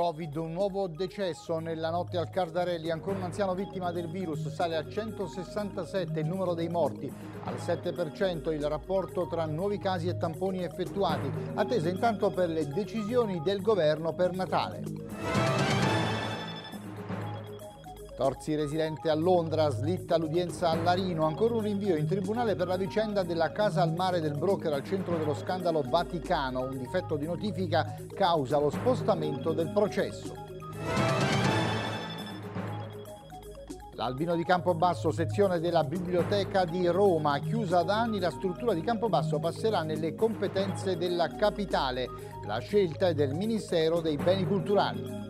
Covid, un nuovo decesso nella notte al Cardarelli, ancora un anziano vittima del virus, sale a 167 il numero dei morti, al 7% il rapporto tra nuovi casi e tamponi effettuati, attesa intanto per le decisioni del governo per Natale. Torzi residente a Londra, slitta l'udienza a Larino, ancora un rinvio in tribunale per la vicenda della casa al mare del broker al centro dello scandalo Vaticano. Un difetto di notifica causa lo spostamento del processo. L'Albino di Campobasso, sezione della Biblioteca di Roma, chiusa da anni, la struttura di Campobasso passerà nelle competenze della capitale. La scelta è del Ministero dei Beni Culturali.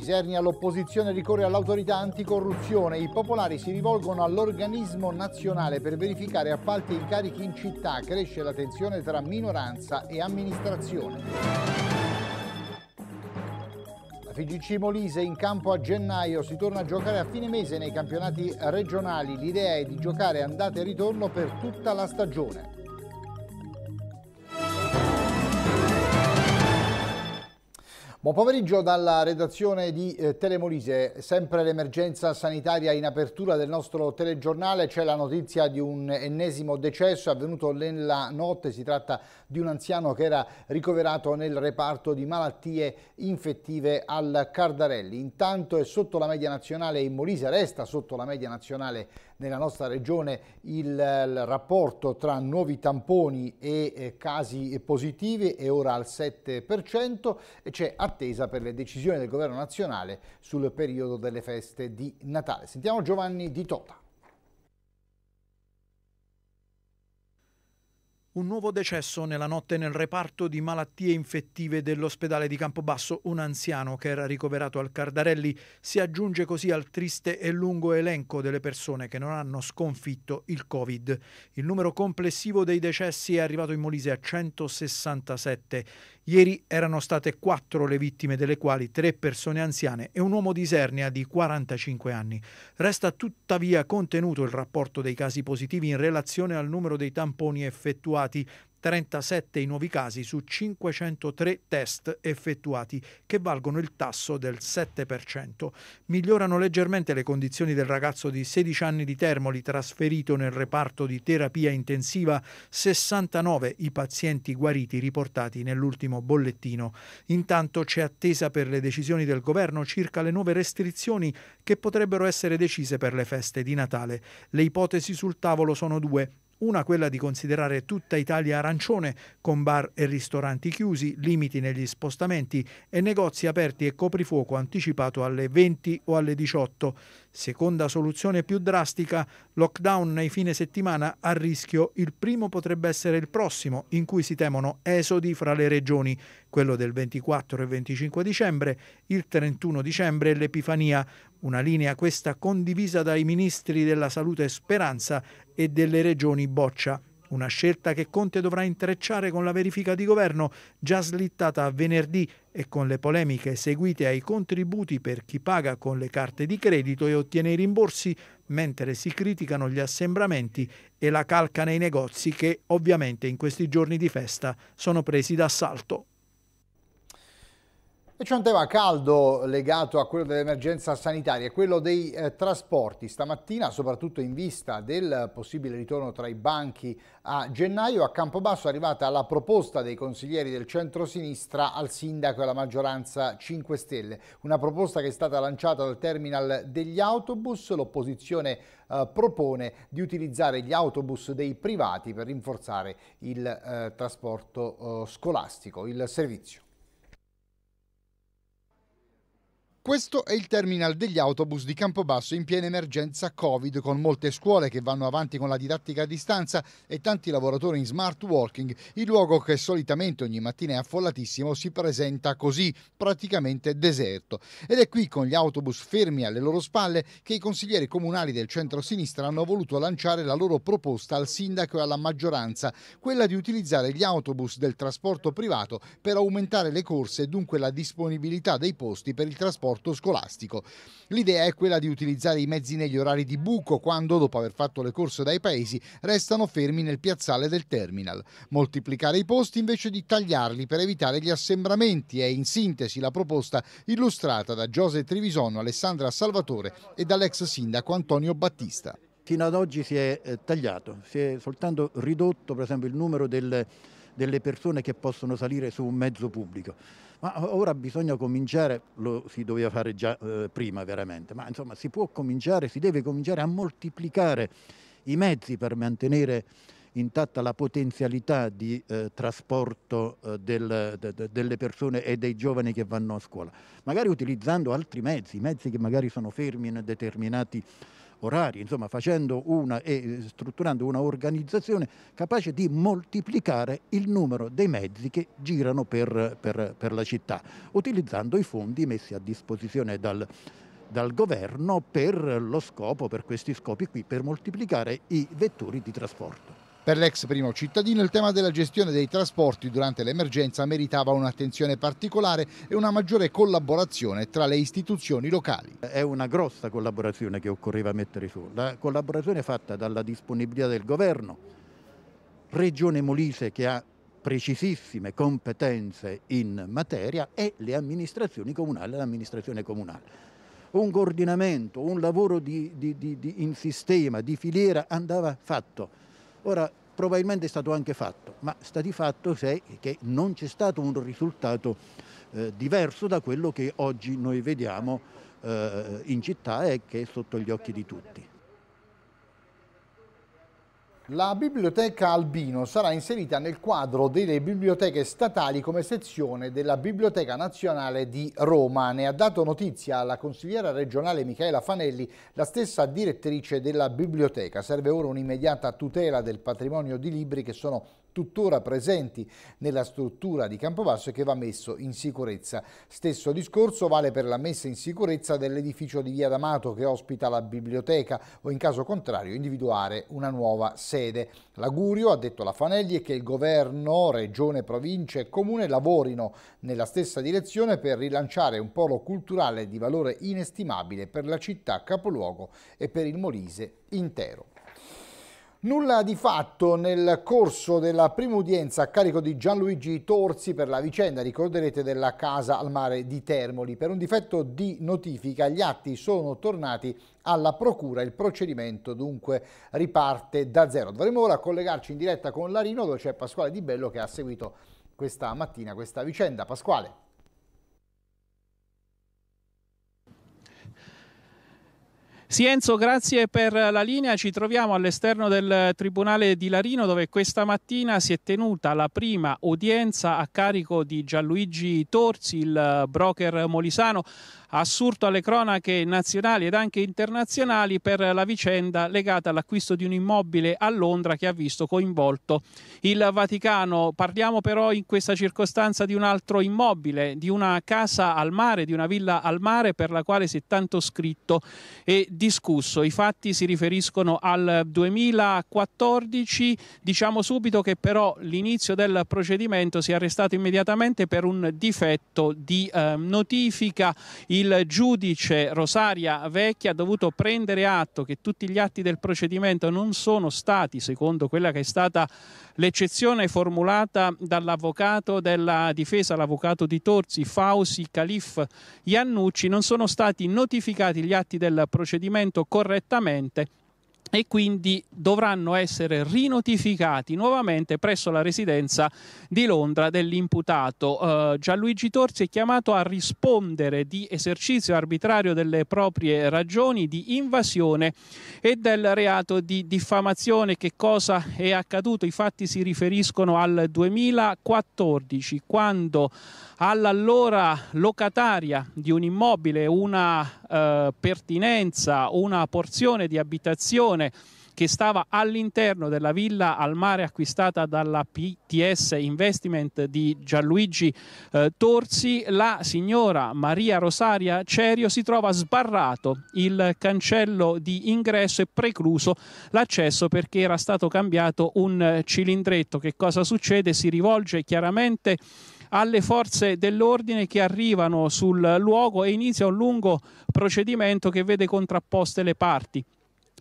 Isernia l'opposizione ricorre all'autorità anticorruzione, i popolari si rivolgono all'organismo nazionale per verificare appalti e incarichi in città, cresce la tensione tra minoranza e amministrazione. La FIGC Molise in campo a gennaio si torna a giocare a fine mese nei campionati regionali, l'idea è di giocare andata e ritorno per tutta la stagione. Buon pomeriggio dalla redazione di eh, Telemolise, sempre l'emergenza sanitaria in apertura del nostro telegiornale, c'è la notizia di un ennesimo decesso avvenuto nella notte, si tratta di un anziano che era ricoverato nel reparto di malattie infettive al Cardarelli. Intanto è sotto la media nazionale in Molise, resta sotto la media nazionale nella nostra regione il, il rapporto tra nuovi tamponi e eh, casi positivi è ora al 7% e c'è attesa per le decisioni del governo nazionale sul periodo delle feste di Natale. Sentiamo Giovanni Di Tota. Un nuovo decesso nella notte nel reparto di malattie infettive dell'ospedale di Campobasso. Un anziano che era ricoverato al Cardarelli si aggiunge così al triste e lungo elenco delle persone che non hanno sconfitto il Covid. Il numero complessivo dei decessi è arrivato in Molise a 167. Ieri erano state quattro le vittime, delle quali tre persone anziane e un uomo di Isernia di 45 anni. Resta tuttavia contenuto il rapporto dei casi positivi in relazione al numero dei tamponi effettuati 37 i nuovi casi su 503 test effettuati, che valgono il tasso del 7%. Migliorano leggermente le condizioni del ragazzo di 16 anni di Termoli trasferito nel reparto di terapia intensiva, 69 i pazienti guariti riportati nell'ultimo bollettino. Intanto c'è attesa per le decisioni del governo circa le nuove restrizioni che potrebbero essere decise per le feste di Natale. Le ipotesi sul tavolo sono due una quella di considerare tutta Italia arancione, con bar e ristoranti chiusi, limiti negli spostamenti e negozi aperti e coprifuoco anticipato alle 20 o alle 18. Seconda soluzione più drastica, lockdown nei fine settimana a rischio. Il primo potrebbe essere il prossimo, in cui si temono esodi fra le regioni, quello del 24 e 25 dicembre, il 31 dicembre e l'Epifania. Una linea questa condivisa dai ministri della Salute Speranza e delle regioni Boccia. Una scelta che Conte dovrà intrecciare con la verifica di governo già slittata a venerdì e con le polemiche seguite ai contributi per chi paga con le carte di credito e ottiene i rimborsi, mentre si criticano gli assembramenti e la calca nei negozi che ovviamente in questi giorni di festa sono presi d'assalto. E c'è un tema caldo legato a quello dell'emergenza sanitaria, quello dei eh, trasporti. Stamattina, soprattutto in vista del possibile ritorno tra i banchi a gennaio, a Campobasso è arrivata la proposta dei consiglieri del centro-sinistra al sindaco e alla maggioranza 5 Stelle. Una proposta che è stata lanciata dal terminal degli autobus. L'opposizione eh, propone di utilizzare gli autobus dei privati per rinforzare il eh, trasporto eh, scolastico, il servizio. Questo è il terminal degli autobus di Campobasso in piena emergenza Covid, con molte scuole che vanno avanti con la didattica a distanza e tanti lavoratori in smart working. Il luogo che solitamente ogni mattina è affollatissimo si presenta così, praticamente deserto. Ed è qui con gli autobus fermi alle loro spalle che i consiglieri comunali del centro-sinistra hanno voluto lanciare la loro proposta al sindaco e alla maggioranza, quella di utilizzare gli autobus del trasporto privato per aumentare le corse e dunque la disponibilità dei posti per il trasporto trasporto scolastico. L'idea è quella di utilizzare i mezzi negli orari di buco quando, dopo aver fatto le corse dai paesi, restano fermi nel piazzale del terminal. Moltiplicare i posti invece di tagliarli per evitare gli assembramenti è in sintesi la proposta illustrata da Giose Trivisono, Alessandra Salvatore e dall'ex sindaco Antonio Battista. Fino ad oggi si è eh, tagliato, si è soltanto ridotto per esempio il numero del, delle persone che possono salire su un mezzo pubblico. Ma ora bisogna cominciare, lo si doveva fare già eh, prima veramente, ma insomma si può cominciare, si deve cominciare a moltiplicare i mezzi per mantenere intatta la potenzialità di eh, trasporto eh, del, de, de, delle persone e dei giovani che vanno a scuola, magari utilizzando altri mezzi, mezzi che magari sono fermi in determinati orari, insomma facendo una e strutturando una organizzazione capace di moltiplicare il numero dei mezzi che girano per, per, per la città, utilizzando i fondi messi a disposizione dal, dal governo per lo scopo, per questi scopi qui, per moltiplicare i vettori di trasporto. Per l'ex primo cittadino il tema della gestione dei trasporti durante l'emergenza meritava un'attenzione particolare e una maggiore collaborazione tra le istituzioni locali. È una grossa collaborazione che occorreva mettere su, la collaborazione fatta dalla disponibilità del governo, Regione Molise che ha precisissime competenze in materia e le amministrazioni comunali, l'amministrazione comunale un coordinamento, un lavoro di, di, di, in sistema, di filiera andava fatto. Ora, probabilmente è stato anche fatto, ma sta di fatto che non c'è stato un risultato eh, diverso da quello che oggi noi vediamo eh, in città e che è sotto gli occhi di tutti. La biblioteca Albino sarà inserita nel quadro delle biblioteche statali come sezione della Biblioteca Nazionale di Roma. Ne ha dato notizia alla consigliera regionale Michaela Fanelli, la stessa direttrice della biblioteca. Serve ora un'immediata tutela del patrimonio di libri che sono tuttora presenti nella struttura di Campobasso e che va messo in sicurezza. Stesso discorso vale per la messa in sicurezza dell'edificio di Via D'Amato che ospita la biblioteca o in caso contrario individuare una nuova sede. L'augurio, ha detto la Fanelli, è che il governo, regione, provincia e comune lavorino nella stessa direzione per rilanciare un polo culturale di valore inestimabile per la città capoluogo e per il Molise intero. Nulla di fatto nel corso della prima udienza a carico di Gianluigi Torzi per la vicenda, ricorderete, della casa al mare di Termoli. Per un difetto di notifica gli atti sono tornati alla procura, il procedimento dunque riparte da zero. Dovremo ora collegarci in diretta con Larino dove c'è Pasquale Di Bello che ha seguito questa mattina questa vicenda. Pasquale. Sì Enzo, grazie per la linea. Ci troviamo all'esterno del Tribunale di Larino dove questa mattina si è tenuta la prima udienza a carico di Gianluigi Torzi, il broker molisano assurto alle cronache nazionali ed anche internazionali per la vicenda legata all'acquisto di un immobile a Londra che ha visto coinvolto il Vaticano. Parliamo però in questa circostanza di un altro immobile, di una casa al mare, di una villa al mare per la quale si è tanto scritto e discusso. I fatti si riferiscono al 2014, diciamo subito che però l'inizio del procedimento si è arrestato immediatamente per un difetto di eh, notifica il giudice Rosaria Vecchia ha dovuto prendere atto che tutti gli atti del procedimento non sono stati, secondo quella che è stata l'eccezione formulata dall'avvocato della difesa, l'avvocato di Torzi, Fausi Calif Iannucci, non sono stati notificati gli atti del procedimento correttamente e quindi dovranno essere rinotificati nuovamente presso la residenza di Londra dell'imputato. Uh, Gianluigi Torzi è chiamato a rispondere di esercizio arbitrario delle proprie ragioni, di invasione e del reato di diffamazione. Che cosa è accaduto? I fatti si riferiscono al 2014, quando all'allora locataria di un immobile una eh, pertinenza, una porzione di abitazione che stava all'interno della villa al mare acquistata dalla PTS Investment di Gianluigi eh, Torsi, la signora Maria Rosaria Cerio si trova sbarrato il cancello di ingresso e precluso l'accesso perché era stato cambiato un cilindretto. Che cosa succede? Si rivolge chiaramente alle forze dell'ordine che arrivano sul luogo e inizia un lungo procedimento che vede contrapposte le parti.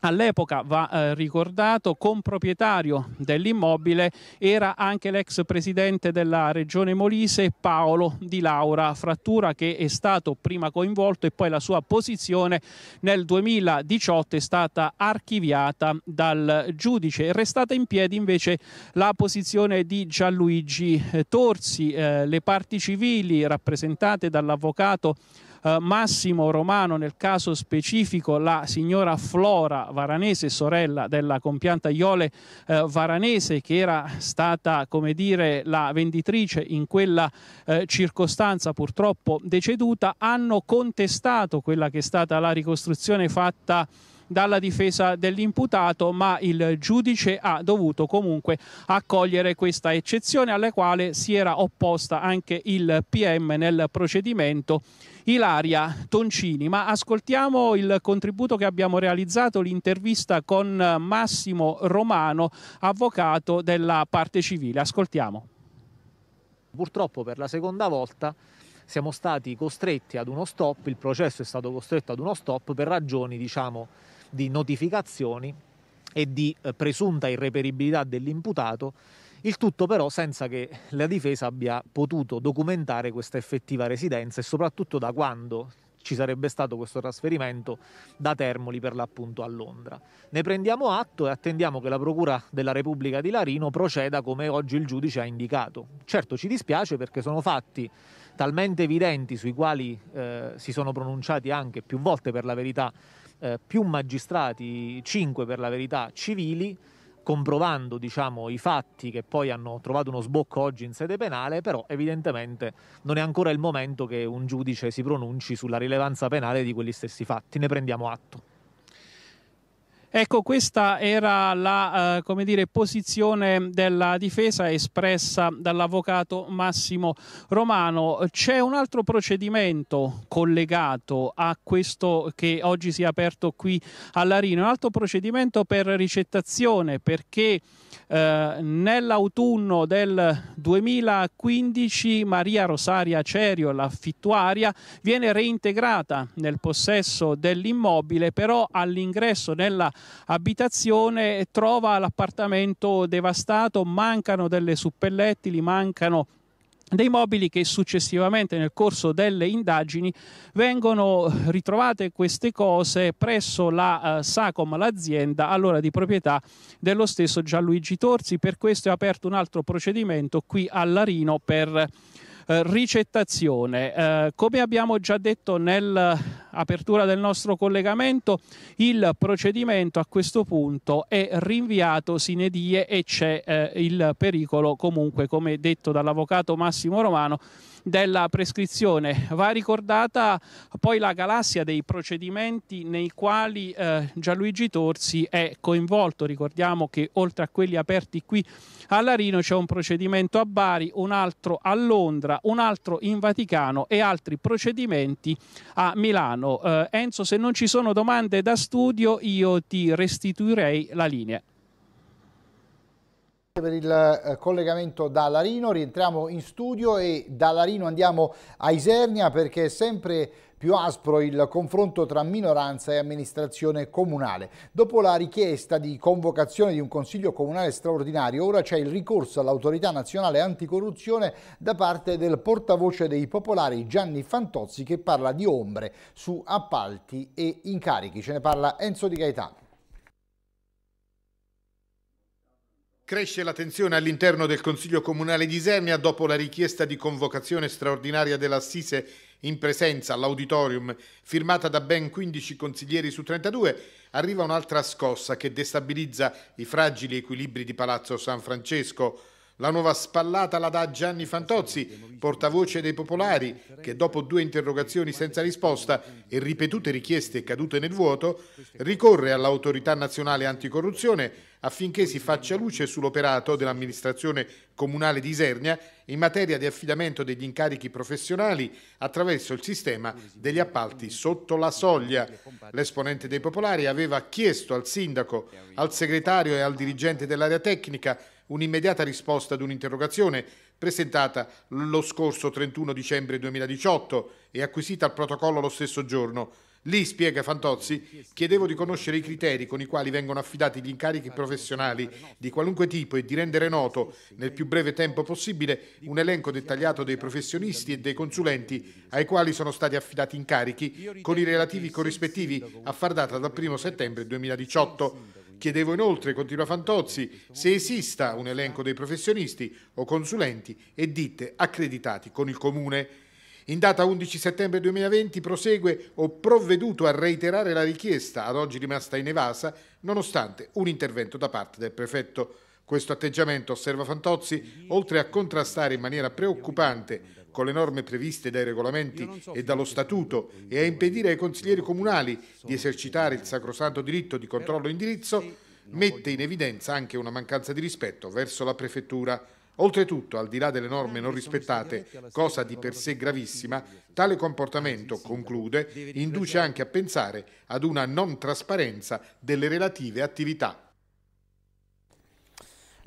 All'epoca, va eh, ricordato, comproprietario dell'immobile era anche l'ex presidente della regione Molise Paolo Di Laura, frattura che è stato prima coinvolto e poi la sua posizione nel 2018 è stata archiviata dal giudice. È restata in piedi invece la posizione di Gianluigi Torsi, eh, le parti civili rappresentate dall'avvocato eh, Massimo Romano, nel caso specifico la signora Flora Varanese, sorella della compianta Iole eh, Varanese, che era stata, come dire, la venditrice in quella eh, circostanza purtroppo deceduta, hanno contestato quella che è stata la ricostruzione fatta dalla difesa dell'imputato, ma il giudice ha dovuto comunque accogliere questa eccezione alla quale si era opposta anche il PM nel procedimento Ilaria Toncini. Ma ascoltiamo il contributo che abbiamo realizzato, l'intervista con Massimo Romano, avvocato della parte civile. Ascoltiamo. Purtroppo per la seconda volta siamo stati costretti ad uno stop, il processo è stato costretto ad uno stop per ragioni diciamo di notificazioni e di eh, presunta irreperibilità dell'imputato, il tutto però senza che la difesa abbia potuto documentare questa effettiva residenza e soprattutto da quando ci sarebbe stato questo trasferimento da Termoli per l'appunto a Londra. Ne prendiamo atto e attendiamo che la Procura della Repubblica di Larino proceda come oggi il giudice ha indicato. Certo ci dispiace perché sono fatti talmente evidenti sui quali eh, si sono pronunciati anche più volte per la verità eh, più magistrati, cinque per la verità, civili, comprovando diciamo, i fatti che poi hanno trovato uno sbocco oggi in sede penale, però evidentemente non è ancora il momento che un giudice si pronunci sulla rilevanza penale di quegli stessi fatti, ne prendiamo atto. Ecco, questa era la eh, dire, posizione della difesa espressa dall'avvocato Massimo Romano. C'è un altro procedimento collegato a questo che oggi si è aperto qui a Larino, un altro procedimento per ricettazione perché eh, nell'autunno del 2015 Maria Rosaria Cerio, l'affittuaria, viene reintegrata nel possesso dell'immobile, però all'ingresso nella abitazione trova l'appartamento devastato, mancano delle suppellettili, mancano dei mobili che successivamente nel corso delle indagini vengono ritrovate queste cose presso la uh, Sacom, l'azienda allora di proprietà dello stesso Gianluigi Torsi. Per questo è aperto un altro procedimento qui a Larino per eh, ricettazione. Eh, come abbiamo già detto nell'apertura del nostro collegamento, il procedimento a questo punto è rinviato sine die e c'è eh, il pericolo comunque, come detto dall'avvocato Massimo Romano, della prescrizione. Va ricordata poi la galassia dei procedimenti nei quali eh, Gianluigi Torsi è coinvolto. Ricordiamo che oltre a quelli aperti qui a Larino c'è un procedimento a Bari, un altro a Londra, un altro in Vaticano e altri procedimenti a Milano. Eh, Enzo, se non ci sono domande da studio io ti restituirei la linea per il eh, collegamento da Larino, rientriamo in studio e da Larino andiamo a Isernia perché è sempre più aspro il confronto tra minoranza e amministrazione comunale. Dopo la richiesta di convocazione di un consiglio comunale straordinario, ora c'è il ricorso all'autorità nazionale anticorruzione da parte del portavoce dei popolari Gianni Fantozzi che parla di ombre su appalti e incarichi. Ce ne parla Enzo Di Gaetano. Cresce la tensione all'interno del Consiglio Comunale di Isernia dopo la richiesta di convocazione straordinaria dell'Assise in presenza all'auditorium, firmata da ben 15 consiglieri su 32, arriva un'altra scossa che destabilizza i fragili equilibri di Palazzo San Francesco. La nuova spallata la dà Gianni Fantozzi, portavoce dei popolari, che dopo due interrogazioni senza risposta e ripetute richieste cadute nel vuoto, ricorre all'autorità nazionale anticorruzione affinché si faccia luce sull'operato dell'amministrazione comunale di Isernia in materia di affidamento degli incarichi professionali attraverso il sistema degli appalti sotto la soglia. L'esponente dei popolari aveva chiesto al sindaco, al segretario e al dirigente dell'area tecnica un'immediata risposta ad un'interrogazione, presentata lo scorso 31 dicembre 2018 e acquisita al protocollo lo stesso giorno. Lì, spiega Fantozzi, chiedevo di conoscere i criteri con i quali vengono affidati gli incarichi professionali di qualunque tipo e di rendere noto, nel più breve tempo possibile, un elenco dettagliato dei professionisti e dei consulenti ai quali sono stati affidati incarichi con i relativi corrispettivi a far data dal 1 settembre 2018. Chiedevo inoltre, continua Fantozzi, se esista un elenco dei professionisti o consulenti e ditte accreditati con il Comune. In data 11 settembre 2020 prosegue ho provveduto a reiterare la richiesta, ad oggi rimasta inevasa, nonostante un intervento da parte del prefetto. Questo atteggiamento, osserva Fantozzi, oltre a contrastare in maniera preoccupante con le norme previste dai regolamenti e dallo statuto e a impedire ai consiglieri comunali di esercitare il sacrosanto diritto di controllo e indirizzo, mette in evidenza anche una mancanza di rispetto verso la prefettura. Oltretutto, al di là delle norme non rispettate, cosa di per sé gravissima, tale comportamento, conclude, induce anche a pensare ad una non trasparenza delle relative attività.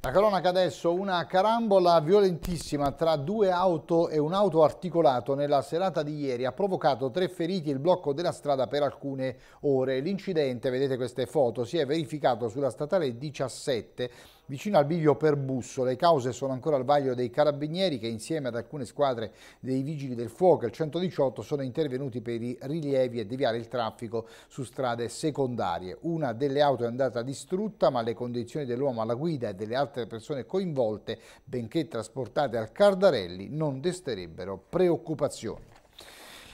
La cronaca adesso, una carambola violentissima tra due auto e un auto articolato nella serata di ieri ha provocato tre feriti e il blocco della strada per alcune ore. L'incidente, vedete queste foto, si è verificato sulla statale 17 vicino al bivio per busso. Le cause sono ancora al vaglio dei carabinieri che insieme ad alcune squadre dei vigili del fuoco e il 118 sono intervenuti per i rilievi e deviare il traffico su strade secondarie. Una delle auto è andata distrutta ma le condizioni dell'uomo alla guida e delle altre persone coinvolte, benché trasportate al Cardarelli, non desterebbero preoccupazioni.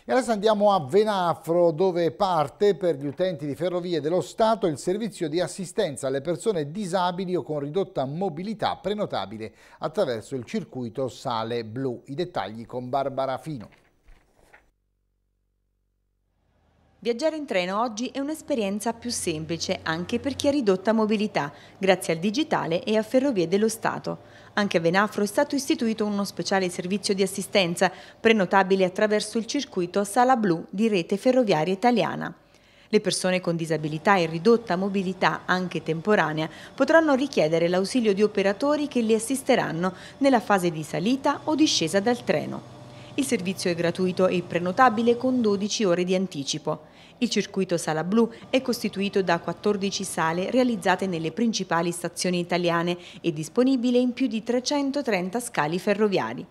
E adesso andiamo a Venafro dove parte per gli utenti di Ferrovie dello Stato il servizio di assistenza alle persone disabili o con ridotta mobilità prenotabile attraverso il circuito Sale Blu. I dettagli con Barbara Fino. Viaggiare in treno oggi è un'esperienza più semplice anche per chi ha ridotta mobilità, grazie al digitale e a Ferrovie dello Stato. Anche a Venafro è stato istituito uno speciale servizio di assistenza prenotabile attraverso il circuito Sala Blu di Rete Ferroviaria Italiana. Le persone con disabilità e ridotta mobilità, anche temporanea, potranno richiedere l'ausilio di operatori che li assisteranno nella fase di salita o discesa dal treno. Il servizio è gratuito e prenotabile con 12 ore di anticipo. Il circuito Sala Blu è costituito da 14 sale realizzate nelle principali stazioni italiane e disponibile in più di 330 scali ferroviari.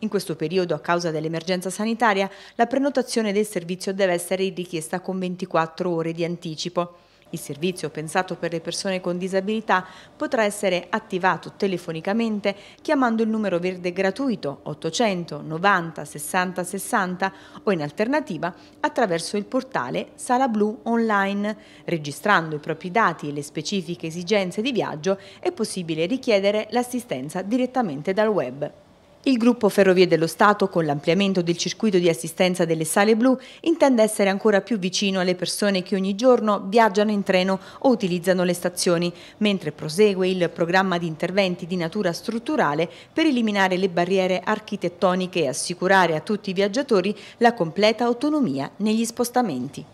In questo periodo, a causa dell'emergenza sanitaria, la prenotazione del servizio deve essere richiesta con 24 ore di anticipo. Il servizio pensato per le persone con disabilità potrà essere attivato telefonicamente chiamando il numero verde gratuito 800 90 60 60 o in alternativa attraverso il portale Sala Blu Online. Registrando i propri dati e le specifiche esigenze di viaggio è possibile richiedere l'assistenza direttamente dal web. Il gruppo Ferrovie dello Stato, con l'ampliamento del circuito di assistenza delle sale blu, intende essere ancora più vicino alle persone che ogni giorno viaggiano in treno o utilizzano le stazioni, mentre prosegue il programma di interventi di natura strutturale per eliminare le barriere architettoniche e assicurare a tutti i viaggiatori la completa autonomia negli spostamenti.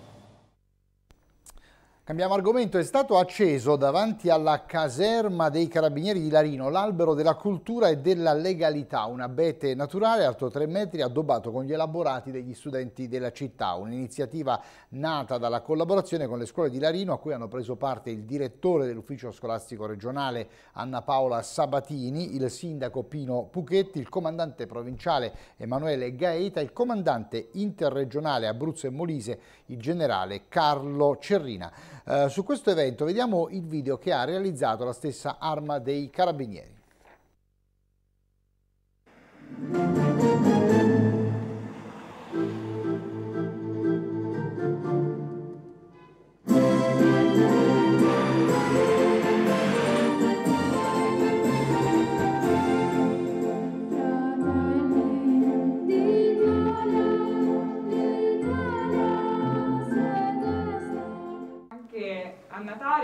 Cambiamo argomento, è stato acceso davanti alla caserma dei Carabinieri di Larino l'albero della cultura e della legalità, un abete naturale alto 3 metri addobbato con gli elaborati degli studenti della città, un'iniziativa nata dalla collaborazione con le scuole di Larino a cui hanno preso parte il direttore dell'ufficio scolastico regionale Anna Paola Sabatini, il sindaco Pino Puchetti, il comandante provinciale Emanuele Gaeta, il comandante interregionale Abruzzo e Molise, il generale Carlo Cerrina. Eh, su questo evento vediamo il video che ha realizzato la stessa arma dei carabinieri.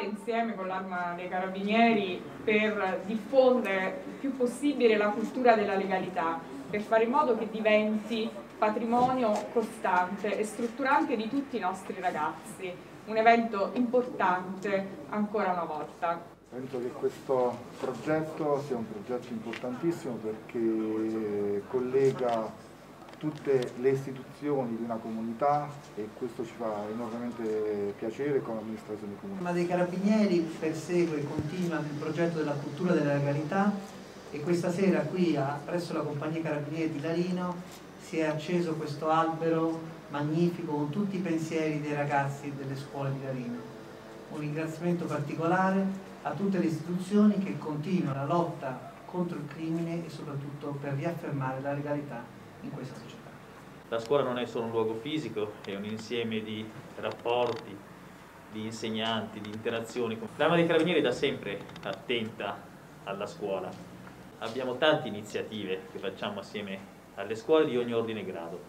Natale insieme con l'Arma dei Carabinieri per diffondere il più possibile la cultura della legalità, per fare in modo che diventi patrimonio costante e strutturante di tutti i nostri ragazzi. Un evento importante ancora una volta. Penso che questo progetto sia un progetto importantissimo perché collega tutte le istituzioni di una comunità e questo ci fa enormemente piacere come amministrazione comunale. Ma dei Carabinieri persegue e continua il progetto della cultura della legalità e questa sera qui presso la compagnia Carabinieri di Larino si è acceso questo albero magnifico con tutti i pensieri dei ragazzi delle scuole di Larino. Un ringraziamento particolare a tutte le istituzioni che continuano la lotta contro il crimine e soprattutto per riaffermare la legalità in questa società. La scuola non è solo un luogo fisico, è un insieme di rapporti, di insegnanti, di interazioni. L'Arma dei Carabinieri è da sempre attenta alla scuola. Abbiamo tante iniziative che facciamo assieme alle scuole di ogni ordine e grado.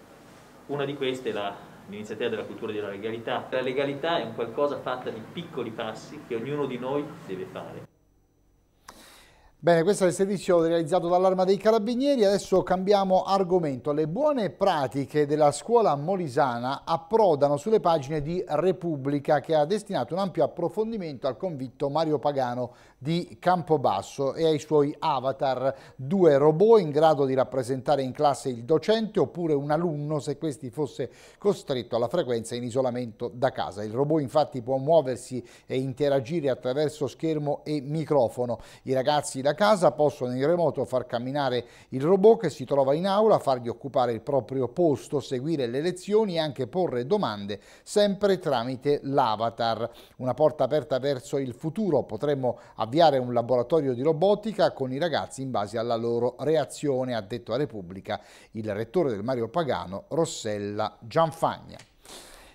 Una di queste è l'iniziativa della cultura della legalità. La legalità è un qualcosa fatta di piccoli passi che ognuno di noi deve fare. Bene, questo è il servizio realizzato dall'Arma dei Carabinieri. Adesso cambiamo argomento. Le buone pratiche della scuola molisana approdano sulle pagine di Repubblica che ha destinato un ampio approfondimento al convitto Mario Pagano di Campobasso e ai suoi avatar, due robot in grado di rappresentare in classe il docente oppure un alunno se questi fosse costretto alla frequenza in isolamento da casa. Il robot infatti può muoversi e interagire attraverso schermo e microfono. I ragazzi da da casa possono in remoto far camminare il robot che si trova in aula, fargli occupare il proprio posto, seguire le lezioni e anche porre domande sempre tramite l'avatar. Una porta aperta verso il futuro, potremmo avviare un laboratorio di robotica con i ragazzi in base alla loro reazione, ha detto a Repubblica il rettore del Mario Pagano, Rossella Gianfagna.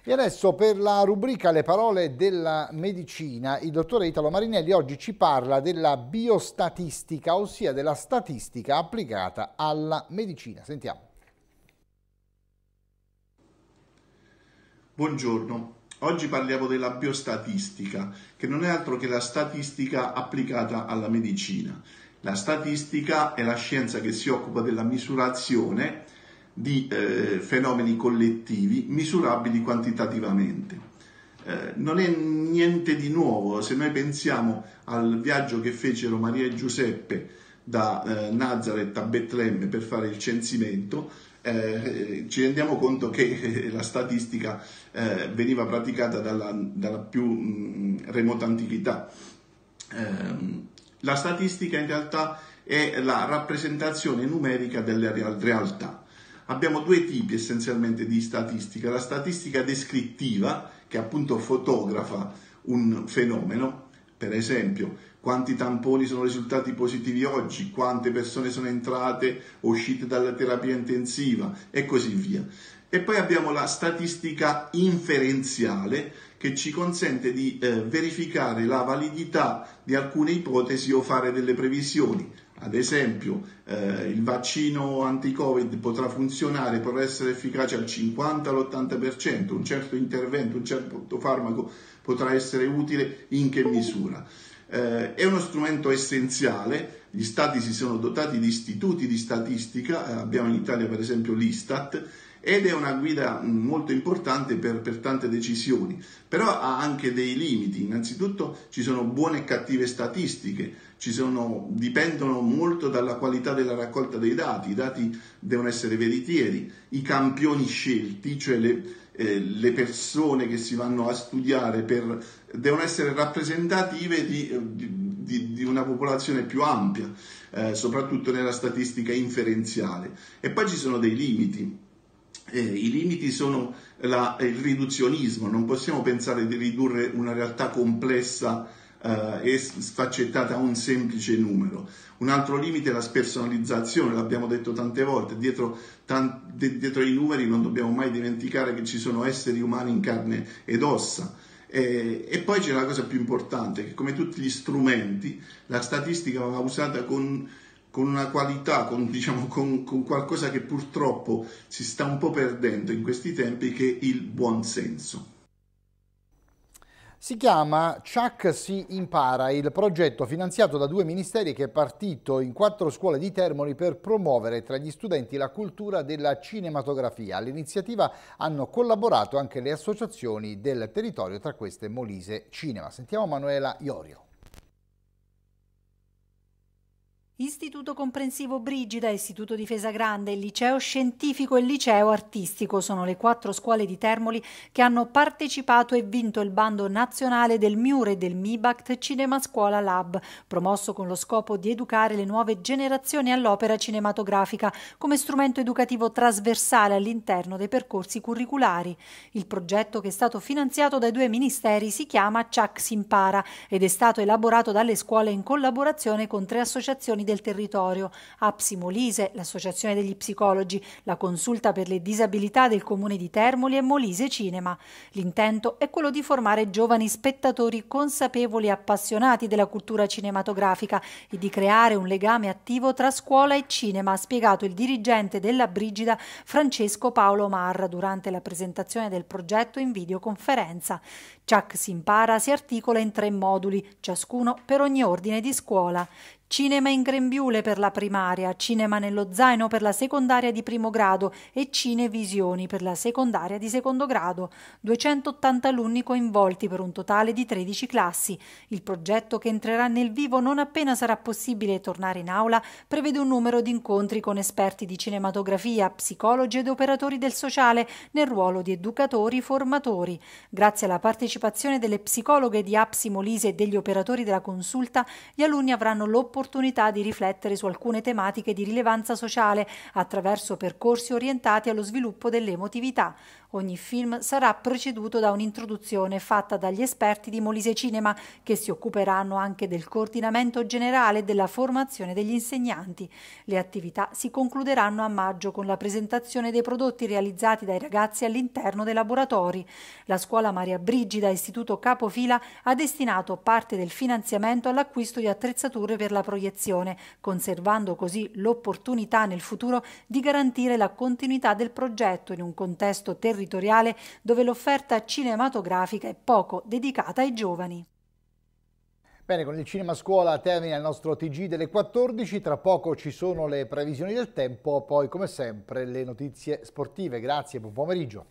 E adesso per la rubrica Le parole della medicina, il dottore Italo Marinelli oggi ci parla della biostatistica, ossia della statistica applicata alla medicina. Sentiamo. Buongiorno, oggi parliamo della biostatistica, che non è altro che la statistica applicata alla medicina. La statistica è la scienza che si occupa della misurazione di eh, fenomeni collettivi misurabili quantitativamente. Eh, non è niente di nuovo se noi pensiamo al viaggio che fecero Maria e Giuseppe da eh, Nazareth a Betlemme per fare il censimento, eh, ci rendiamo conto che la statistica eh, veniva praticata dalla, dalla più mh, mm, remota antichità. La statistica in realtà è la rappresentazione numerica delle realtà abbiamo due tipi essenzialmente di statistica, la statistica descrittiva che appunto fotografa un fenomeno, per esempio quanti tamponi sono risultati positivi oggi, quante persone sono entrate o uscite dalla terapia intensiva e così via. E poi abbiamo la statistica inferenziale che ci consente di eh, verificare la validità di alcune ipotesi o fare delle previsioni. Ad esempio, eh, il vaccino anti-Covid potrà funzionare, potrà essere efficace al 50 all'80%, un certo intervento, un certo farmaco potrà essere utile in che misura. Eh, è uno strumento essenziale, gli stati si sono dotati di istituti di statistica, eh, abbiamo in Italia per esempio l'Istat, ed è una guida molto importante per, per, tante decisioni, però ha anche dei limiti. Innanzitutto ci sono buone e cattive statistiche, sono, dipendono molto dalla qualità della raccolta dei dati, i dati devono essere veritieri, i campioni scelti, cioè le, eh, le persone che si vanno a studiare per, devono essere rappresentative di, di, di una popolazione più ampia, eh, soprattutto nella statistica inferenziale. E poi ci sono dei limiti. Eh, I limiti sono la, il riduzionismo, non possiamo pensare di ridurre una realtà complessa eh, e sfaccettata a un semplice numero. Un altro limite è la spersonalizzazione, l'abbiamo detto tante volte, dietro, tan, dietro i numeri non dobbiamo mai dimenticare che ci sono esseri umani in carne ed ossa. Eh, e poi c'è la cosa più importante, che come tutti gli strumenti, la statistica va usata con con una qualità, con, diciamo, con, con, qualcosa che purtroppo si sta un po' perdendo in questi tempi, che è il buonsenso. Si chiama Chuck si impara, il progetto finanziato da due ministeri che è partito in quattro scuole di Termoli per promuovere tra gli studenti la cultura della cinematografia. All'iniziativa hanno collaborato anche le associazioni del territorio, tra queste Molise Cinema. Sentiamo Manuela Iorio. Istituto Comprensivo Brigida, Istituto Difesa Grande, Liceo Scientifico e Liceo Artistico sono le quattro scuole di Termoli che hanno partecipato e vinto il bando nazionale del MIUR e del MIBACT Cinema Scuola Lab, promosso con lo scopo di educare le nuove generazioni all'opera cinematografica come strumento educativo trasversale all'interno dei percorsi curriculari. Il progetto, che è stato finanziato dai due ministeri, si chiama CHAC Simpara ed è stato elaborato dalle scuole in collaborazione con tre associazioni del territorio, APSI Molise, l'Associazione degli Psicologi, la Consulta per le Disabilità del Comune di Termoli e Molise Cinema. L'intento è quello di formare giovani spettatori consapevoli e appassionati della cultura cinematografica e di creare un legame attivo tra scuola e cinema, ha spiegato il dirigente della Brigida Francesco Paolo Marra durante la presentazione del progetto in videoconferenza. Chuck si impara si articola in tre moduli, ciascuno per ogni ordine di scuola. Cinema in grembiule per la primaria, cinema nello zaino per la secondaria di primo grado e cinevisioni per la secondaria di secondo grado. 280 alunni coinvolti per un totale di 13 classi. Il progetto che entrerà nel vivo non appena sarà possibile tornare in aula prevede un numero di incontri con esperti di cinematografia, psicologi ed operatori del sociale nel ruolo di educatori formatori. Grazie alla partecipazione delle psicologhe di Apsi Molise e degli operatori della consulta, gli alunni avranno l'opportunità l'opportunità di riflettere su alcune tematiche di rilevanza sociale attraverso percorsi orientati allo sviluppo dell'emotività. Ogni film sarà preceduto da un'introduzione fatta dagli esperti di Molise Cinema che si occuperanno anche del coordinamento generale e della formazione degli insegnanti. Le attività si concluderanno a maggio con la presentazione dei prodotti realizzati dai ragazzi all'interno dei laboratori. La scuola Maria Brigida, istituto capofila, ha destinato parte del finanziamento all'acquisto di attrezzature per la proiezione, conservando così l'opportunità nel futuro di garantire la continuità del progetto in un contesto territoriale dove l'offerta cinematografica è poco dedicata ai giovani. Bene, con il Cinema Scuola termina il nostro TG delle 14, tra poco ci sono le previsioni del tempo, poi come sempre le notizie sportive. Grazie, buon pomeriggio.